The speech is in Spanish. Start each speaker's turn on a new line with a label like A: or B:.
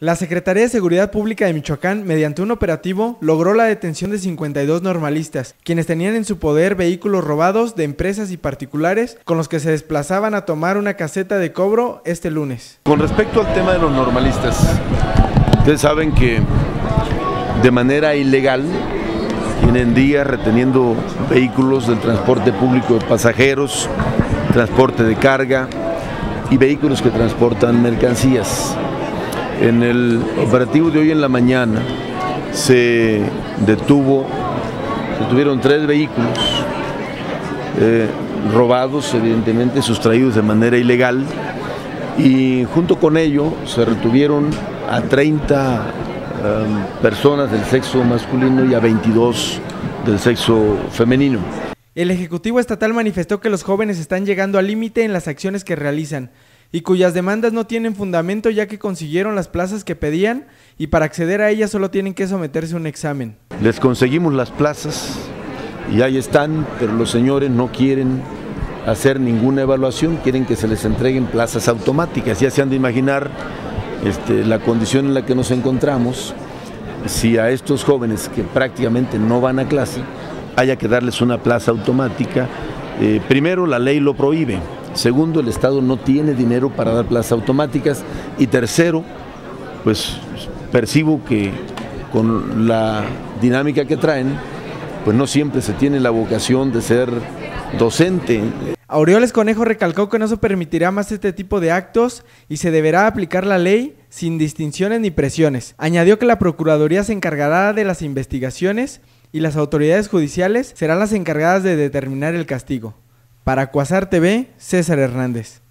A: La Secretaría de Seguridad Pública de Michoacán, mediante un operativo, logró la detención de 52 normalistas, quienes tenían en su poder vehículos robados de empresas y particulares con los que se desplazaban a tomar una caseta de cobro este lunes.
B: Con respecto al tema de los normalistas, ustedes saben que de manera ilegal tienen días reteniendo vehículos del transporte público de pasajeros, transporte de carga y vehículos que transportan mercancías. En el operativo de hoy en la mañana se detuvo, se tuvieron tres vehículos eh, robados, evidentemente sustraídos de manera ilegal, y junto con ello se retuvieron a 30 um, personas del sexo masculino y a 22 del sexo femenino.
A: El Ejecutivo Estatal manifestó que los jóvenes están llegando al límite en las acciones que realizan y cuyas demandas no tienen fundamento ya que consiguieron las plazas que pedían y para acceder a ellas solo tienen que someterse a un examen.
B: Les conseguimos las plazas y ahí están, pero los señores no quieren hacer ninguna evaluación, quieren que se les entreguen plazas automáticas. Ya se han de imaginar este, la condición en la que nos encontramos si a estos jóvenes que prácticamente no van a clase haya que darles una plaza automática. Eh, primero, la ley lo prohíbe. Segundo, el Estado no tiene dinero para dar plazas automáticas. Y tercero, pues percibo que con la dinámica que traen, pues no siempre se tiene la vocación de ser docente.
A: Aureoles Conejo recalcó que no se permitirá más este tipo de actos y se deberá aplicar la ley sin distinciones ni presiones. Añadió que la Procuraduría se encargará de las investigaciones y las autoridades judiciales serán las encargadas de determinar el castigo. Para Cuasar TV, César Hernández.